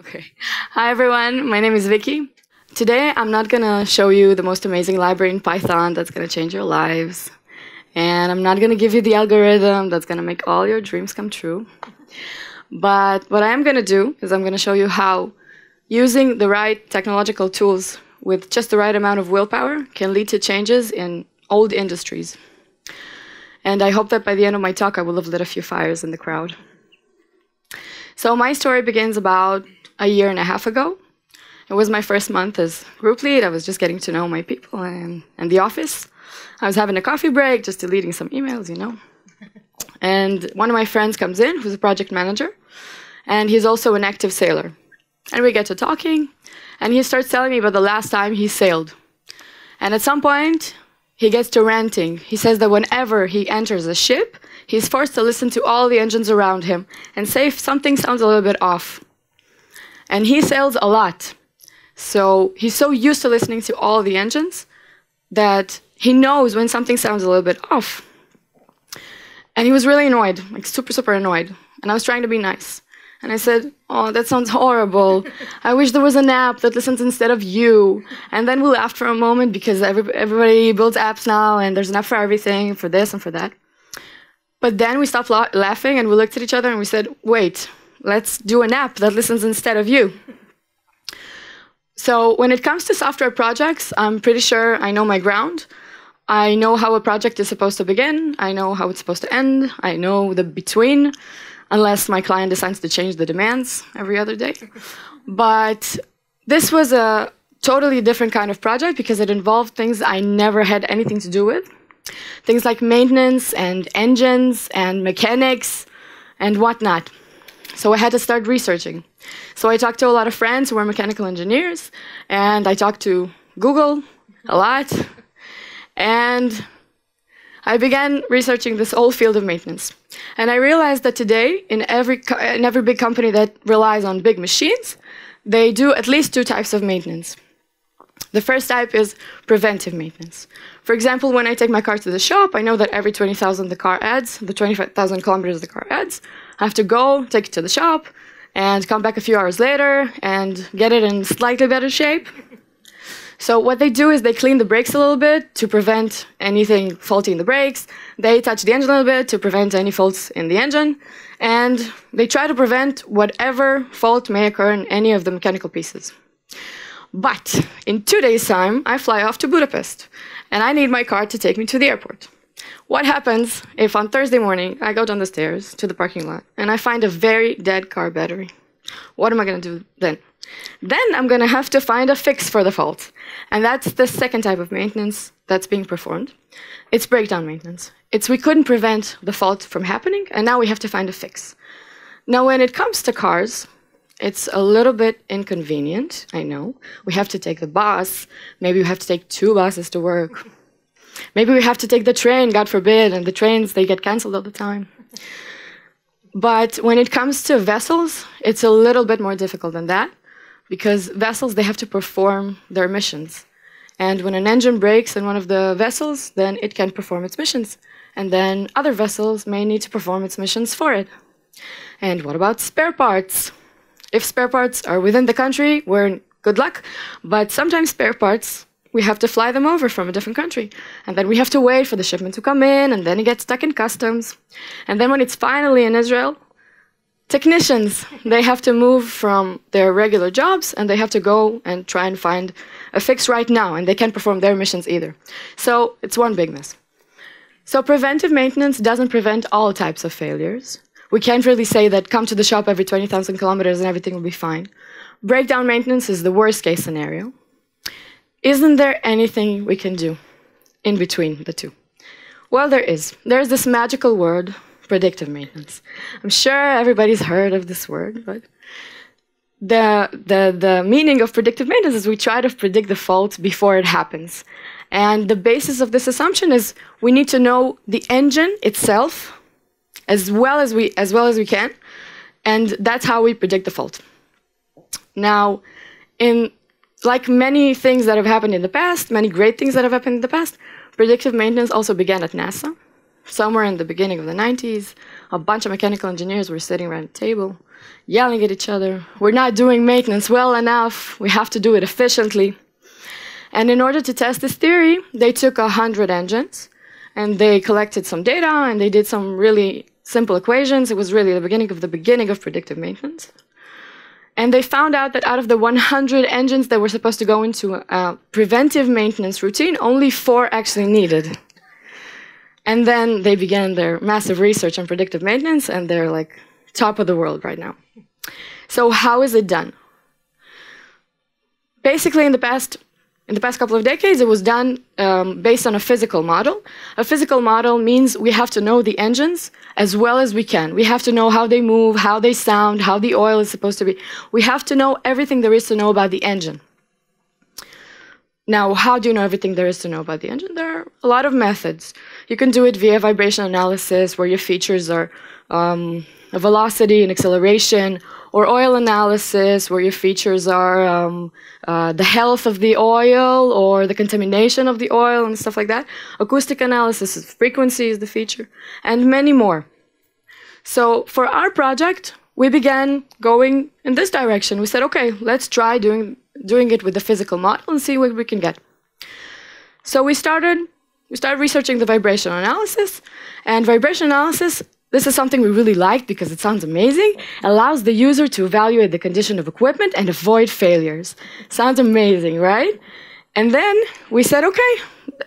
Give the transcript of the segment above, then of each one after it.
Okay. Hi everyone, my name is Vicky. Today I'm not gonna show you the most amazing library in Python that's gonna change your lives. And I'm not gonna give you the algorithm that's gonna make all your dreams come true. But what I am gonna do is I'm gonna show you how using the right technological tools with just the right amount of willpower can lead to changes in old industries. And I hope that by the end of my talk I will have lit a few fires in the crowd. So my story begins about a year and a half ago. It was my first month as group lead. I was just getting to know my people and, and the office. I was having a coffee break, just deleting some emails, you know. And one of my friends comes in, who's a project manager, and he's also an active sailor. And we get to talking, and he starts telling me about the last time he sailed. And at some point, he gets to ranting. He says that whenever he enters a ship, he's forced to listen to all the engines around him and say if something sounds a little bit off. And he sails a lot. So he's so used to listening to all the engines that he knows when something sounds a little bit off. And he was really annoyed, like super, super annoyed. And I was trying to be nice. And I said, Oh, that sounds horrible. I wish there was an app that listens instead of you. And then we laughed for a moment because every, everybody builds apps now and there's an app for everything, for this and for that. But then we stopped la laughing and we looked at each other and we said, Wait, let's do an app that listens instead of you. So when it comes to software projects, I'm pretty sure I know my ground. I know how a project is supposed to begin. I know how it's supposed to end. I know the between, unless my client decides to change the demands every other day. But this was a totally different kind of project because it involved things I never had anything to do with. Things like maintenance and engines and mechanics and whatnot. So I had to start researching. So I talked to a lot of friends who were mechanical engineers, and I talked to Google a lot. And I began researching this whole field of maintenance. And I realized that today, in every, in every big company that relies on big machines, they do at least two types of maintenance. The first type is preventive maintenance. For example, when I take my car to the shop, I know that every 20,000 the car adds, the 25,000 kilometers the car adds, I have to go, take it to the shop, and come back a few hours later and get it in slightly better shape. So what they do is they clean the brakes a little bit to prevent anything faulty in the brakes. They touch the engine a little bit to prevent any faults in the engine. And they try to prevent whatever fault may occur in any of the mechanical pieces. But in two days' time, I fly off to Budapest and I need my car to take me to the airport. What happens if on Thursday morning I go down the stairs to the parking lot and I find a very dead car battery? What am I going to do then? Then I'm going to have to find a fix for the fault. And that's the second type of maintenance that's being performed. It's breakdown maintenance. It's we couldn't prevent the fault from happening, and now we have to find a fix. Now, when it comes to cars, it's a little bit inconvenient, I know. We have to take the bus. Maybe we have to take two buses to work. Maybe we have to take the train, God forbid, and the trains, they get canceled all the time. But when it comes to vessels, it's a little bit more difficult than that because vessels, they have to perform their missions. And when an engine breaks in one of the vessels, then it can perform its missions. And then other vessels may need to perform its missions for it. And what about spare parts? If spare parts are within the country, we're in good luck. But sometimes spare parts we have to fly them over from a different country. And then we have to wait for the shipment to come in, and then it gets stuck in customs. And then when it's finally in Israel, technicians, they have to move from their regular jobs and they have to go and try and find a fix right now, and they can't perform their missions either. So it's one big mess. So preventive maintenance doesn't prevent all types of failures. We can't really say that come to the shop every 20,000 kilometers and everything will be fine. Breakdown maintenance is the worst case scenario. Isn't there anything we can do in between the two? Well, there is. There's this magical word, predictive maintenance. I'm sure everybody's heard of this word, but the, the, the meaning of predictive maintenance is we try to predict the fault before it happens. And the basis of this assumption is we need to know the engine itself as well as we, as well as we can, and that's how we predict the fault. Now, in like many things that have happened in the past, many great things that have happened in the past, predictive maintenance also began at NASA, somewhere in the beginning of the 90s. a bunch of mechanical engineers were sitting around a table, yelling at each other. We're not doing maintenance well enough. We have to do it efficiently. And in order to test this theory, they took 100 engines and they collected some data and they did some really simple equations. It was really the beginning of the beginning of predictive maintenance. And they found out that out of the 100 engines that were supposed to go into a preventive maintenance routine, only four actually needed. And then they began their massive research on predictive maintenance, and they're like top of the world right now. So, how is it done? Basically, in the past in the past couple of decades, it was done um, based on a physical model. A physical model means we have to know the engines as well as we can. We have to know how they move, how they sound, how the oil is supposed to be. We have to know everything there is to know about the engine. Now, how do you know everything there is to know about the engine? There are a lot of methods. You can do it via vibration analysis, where your features are um, velocity and acceleration, or oil analysis, where your features are um, uh, the health of the oil or the contamination of the oil and stuff like that. Acoustic analysis frequency is the feature, and many more. So for our project, we began going in this direction. We said, okay, let's try doing doing it with the physical model and see what we can get. So we started we started researching the vibration analysis, and vibration analysis this is something we really liked because it sounds amazing. Allows the user to evaluate the condition of equipment and avoid failures. Sounds amazing, right? And then we said, okay,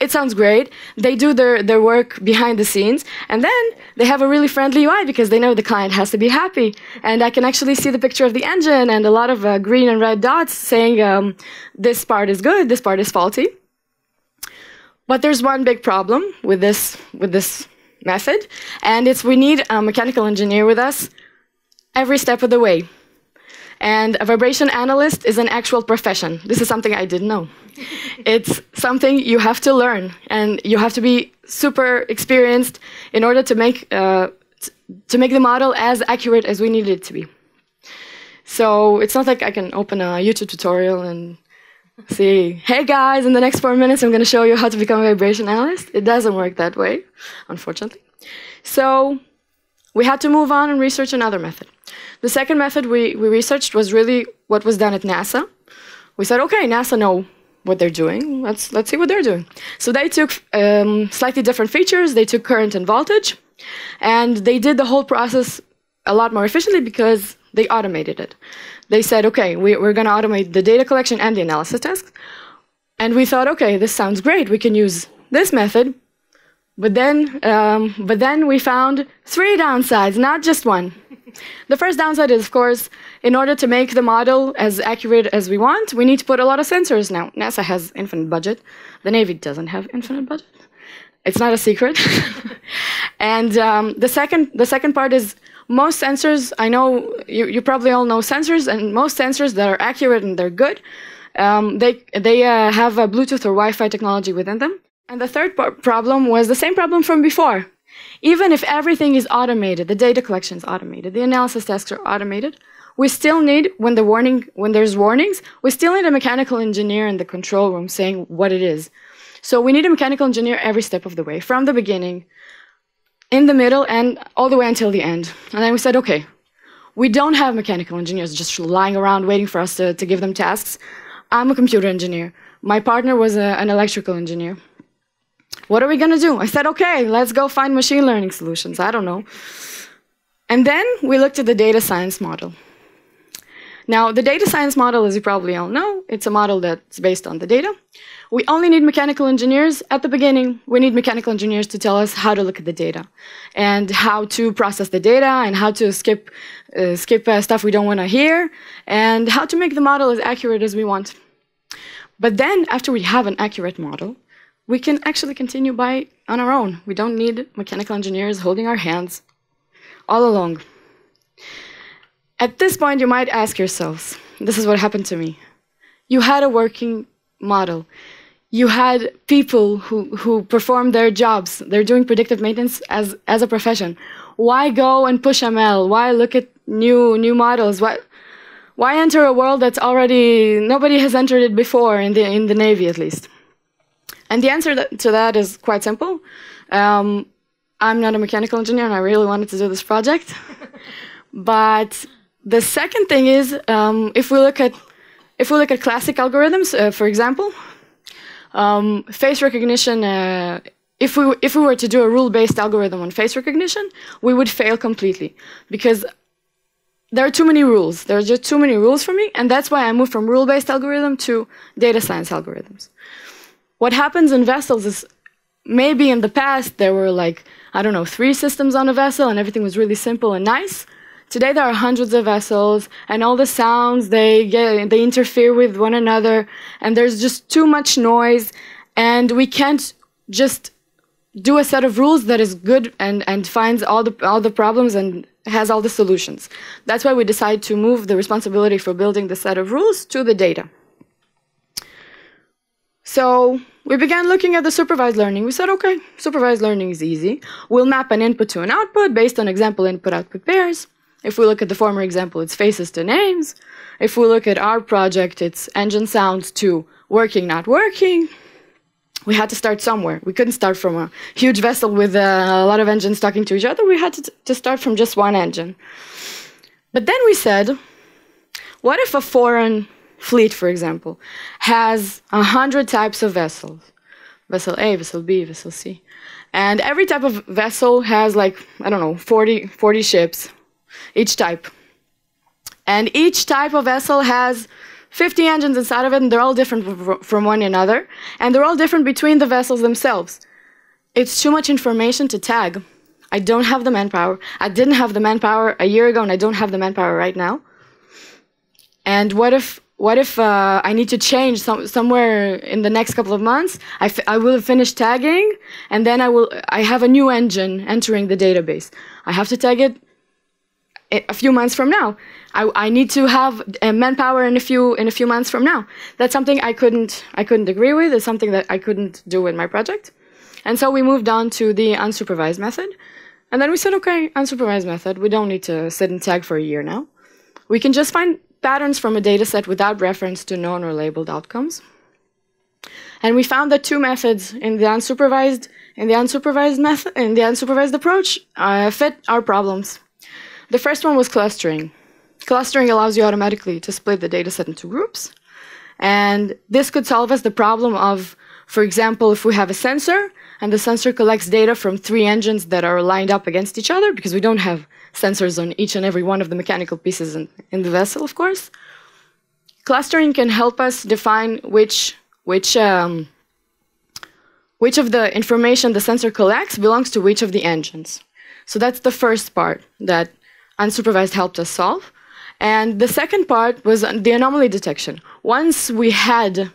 it sounds great. They do their, their work behind the scenes, and then they have a really friendly UI because they know the client has to be happy. And I can actually see the picture of the engine and a lot of uh, green and red dots saying um, this part is good, this part is faulty. But there's one big problem with this, with this method, and it's we need a mechanical engineer with us every step of the way. And a vibration analyst is an actual profession. This is something I didn't know. it's something you have to learn, and you have to be super experienced in order to make uh, to make the model as accurate as we need it to be. So it's not like I can open a YouTube tutorial and see, hey guys, in the next four minutes, I'm going to show you how to become a vibration analyst. It doesn't work that way, unfortunately. So we had to move on and research another method. The second method we, we researched was really what was done at NASA. We said, okay, NASA know what they're doing. Let's, let's see what they're doing. So they took um, slightly different features. They took current and voltage, and they did the whole process a lot more efficiently because they automated it. They said, okay, we, we're going to automate the data collection and the analysis tasks. And we thought, okay, this sounds great. We can use this method. But then, um, but then we found three downsides, not just one. The first downside is, of course, in order to make the model as accurate as we want, we need to put a lot of sensors. Now, NASA has infinite budget. The Navy doesn't have infinite budget. It's not a secret. and um, the second, the second part is most sensors, I know you, you probably all know sensors, and most sensors that are accurate and they're good, um, they, they uh, have a Bluetooth or Wi Fi technology within them. And the third problem was the same problem from before. Even if everything is automated, the data collection is automated, the analysis tasks are automated, we still need, when, the warning, when there's warnings, we still need a mechanical engineer in the control room saying what it is. So we need a mechanical engineer every step of the way, from the beginning in the middle and all the way until the end. And then we said, okay, we don't have mechanical engineers just lying around waiting for us to, to give them tasks. I'm a computer engineer. My partner was a, an electrical engineer. What are we going to do? I said, okay, let's go find machine learning solutions. I don't know. And then we looked at the data science model. Now, the data science model, as you probably all know, it's a model that's based on the data. We only need mechanical engineers at the beginning. We need mechanical engineers to tell us how to look at the data and how to process the data and how to skip, uh, skip uh, stuff we don't want to hear and how to make the model as accurate as we want. But then, after we have an accurate model, we can actually continue by on our own. We don't need mechanical engineers holding our hands all along. At this point, you might ask yourselves this is what happened to me. You had a working model. You had people who, who perform their jobs. They're doing predictive maintenance as, as a profession. Why go and push ML? Why look at new, new models? Why, why enter a world that's already, nobody has entered it before, in the, in the Navy at least? And the answer to that is quite simple. Um, I'm not a mechanical engineer and I really wanted to do this project. but the second thing is um, if we look at if we look at classic algorithms, uh, for example, um, face recognition. Uh, if we if we were to do a rule-based algorithm on face recognition, we would fail completely because there are too many rules. There are just too many rules for me, and that's why I moved from rule-based algorithm to data science algorithms. What happens in vessels is maybe in the past there were like I don't know three systems on a vessel and everything was really simple and nice. Today there are hundreds of vessels and all the sounds they get they interfere with one another and there's just too much noise and we can't just do a set of rules that is good and, and finds all the all the problems and has all the solutions. That's why we decide to move the responsibility for building the set of rules to the data. So we began looking at the supervised learning. We said, okay, supervised learning is easy. We'll map an input to an output based on example input-output pairs. If we look at the former example, it's faces to names. If we look at our project, it's engine sounds to working, not working. We had to start somewhere. We couldn't start from a huge vessel with a lot of engines talking to each other. We had to, to start from just one engine. But then we said, what if a foreign fleet, for example, has a hundred types of vessels? Vessel A, vessel B, vessel C. And every type of vessel has like, I don't know, 40, 40 ships, each type. And each type of vessel has 50 engines inside of it, and they're all different from one another, and they're all different between the vessels themselves. It's too much information to tag. I don't have the manpower. I didn't have the manpower a year ago, and I don't have the manpower right now. And what if what if uh, I need to change some, somewhere in the next couple of months? I, I will finish tagging, and then I will I have a new engine entering the database. I have to tag it a few months from now. I, I need to have manpower in a few in a few months from now. That's something I couldn't I couldn't agree with. It's something that I couldn't do in my project, and so we moved on to the unsupervised method. And then we said, okay, unsupervised method. We don't need to sit and tag for a year now. We can just find patterns from a data set without reference to known or labeled outcomes. And we found that two methods in the unsupervised in the unsupervised method in the unsupervised approach uh, fit our problems. The first one was clustering. Clustering allows you automatically to split the data set into groups. And this could solve us the problem of, for example, if we have a sensor and the sensor collects data from three engines that are lined up against each other, because we don't have sensors on each and every one of the mechanical pieces in, in the vessel, of course. Clustering can help us define which, which, um, which of the information the sensor collects belongs to which of the engines. So that's the first part that unsupervised helped us solve. And the second part was the anomaly detection. Once we had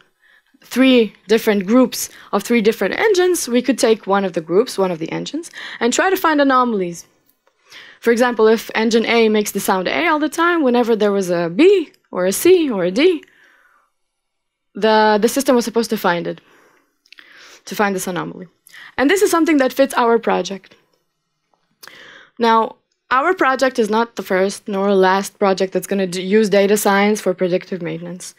three different groups of three different engines, we could take one of the groups, one of the engines, and try to find anomalies. For example, if engine A makes the sound A all the time, whenever there was a B or a C or a D, the, the system was supposed to find it, to find this anomaly. And this is something that fits our project. Now, our project is not the first nor last project that's going to use data science for predictive maintenance.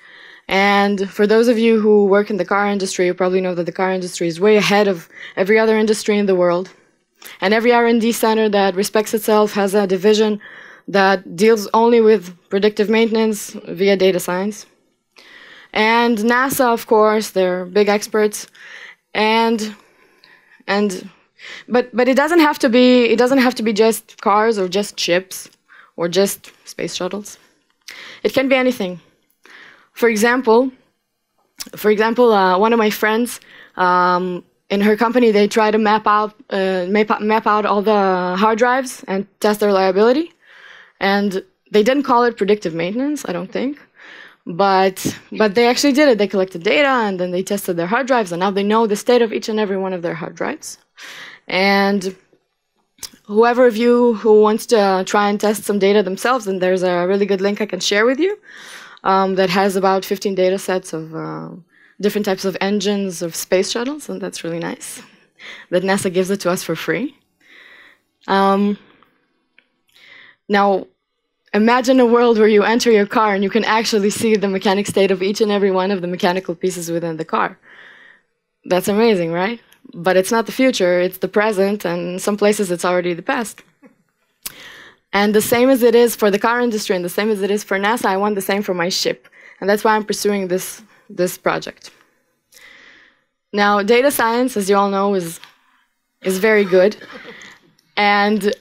And for those of you who work in the car industry, you probably know that the car industry is way ahead of every other industry in the world. And every R&D center that respects itself has a division that deals only with predictive maintenance via data science. And NASA, of course, they're big experts. And and but but it doesn't have to be it doesn't have to be just cars or just ships or just space shuttles. It can be anything. For example, for example, uh, one of my friends um, in her company they try to map out uh, map, map out all the hard drives and test their reliability, and they didn't call it predictive maintenance. I don't think. But but they actually did it. They collected data and then they tested their hard drives, and now they know the state of each and every one of their hard drives. And whoever of you who wants to try and test some data themselves, and there's a really good link I can share with you um, that has about 15 data sets of uh, different types of engines of space shuttles, and that's really nice that NASA gives it to us for free. Um, now, imagine a world where you enter your car and you can actually see the mechanic state of each and every one of the mechanical pieces within the car. That's amazing, right? But it's not the future, it's the present, and some places it's already the past. And the same as it is for the car industry and the same as it is for NASA, I want the same for my ship. And that's why I'm pursuing this, this project. Now, data science, as you all know, is, is very good. And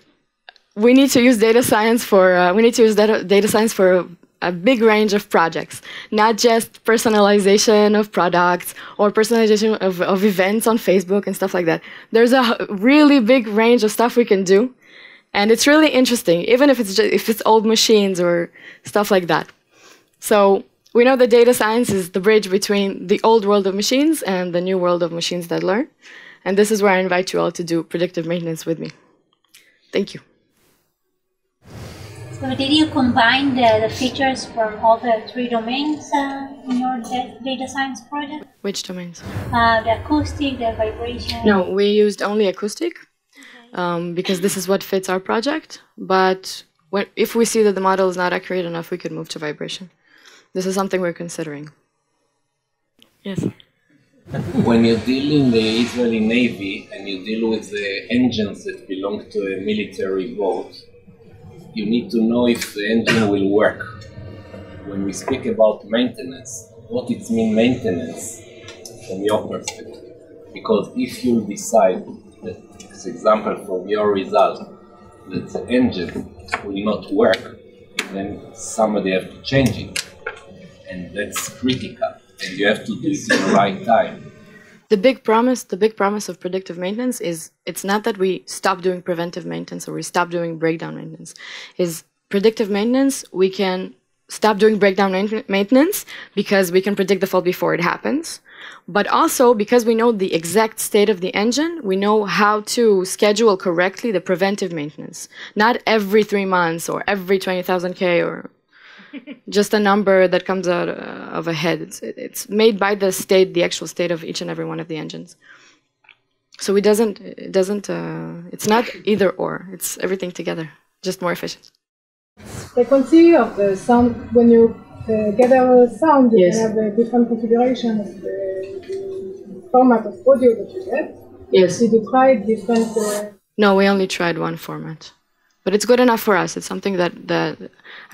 we need to use data science for, uh, we need to use data, data science for a big range of projects, not just personalization of products or personalization of, of events on Facebook and stuff like that. There's a really big range of stuff we can do, and it's really interesting, even if it's just, if it's old machines or stuff like that. So we know that data science is the bridge between the old world of machines and the new world of machines that learn, and this is where I invite you all to do predictive maintenance with me. Thank you. So did you combine the, the features from all the three domains uh, in your data science project? Which domains? Uh, the acoustic, the vibration. No, we used only acoustic um, because this is what fits our project. But when, if we see that the model is not accurate enough, we could move to vibration. This is something we're considering. Yes. When you deal in the Israeli Navy and you deal with the engines that belong to a military boat, you need to know if the engine will work. When we speak about maintenance, what it means maintenance from your perspective? Because if you decide that, as example from your result, that the engine will not work, then somebody have to change it. And that's critical. And you have to do it in the right time the big promise the big promise of predictive maintenance is it's not that we stop doing preventive maintenance or we stop doing breakdown maintenance. Is predictive maintenance we can stop doing breakdown maintenance because we can predict the fault before it happens. But also because we know the exact state of the engine we know how to schedule correctly the preventive maintenance. Not every three months or every 20000 k or just a number that comes out uh, of a head. It's, it's made by the state, the actual state of each and every one of the engines. So it doesn't, it doesn't, uh, it's not either or. It's everything together, just more efficient. Frequency of the sound when you uh, gather sound, you yes. have a different configuration of the, the, format of audio that you get. Yes. Did you try different? Uh, no, we only tried one format but it's good enough for us. It's something that, that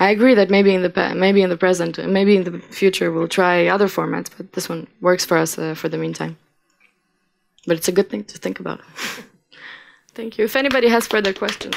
I agree that maybe in the maybe in the present, maybe in the future we'll try other formats, but this one works for us uh, for the meantime. But it's a good thing to think about. Thank you. If anybody has further questions.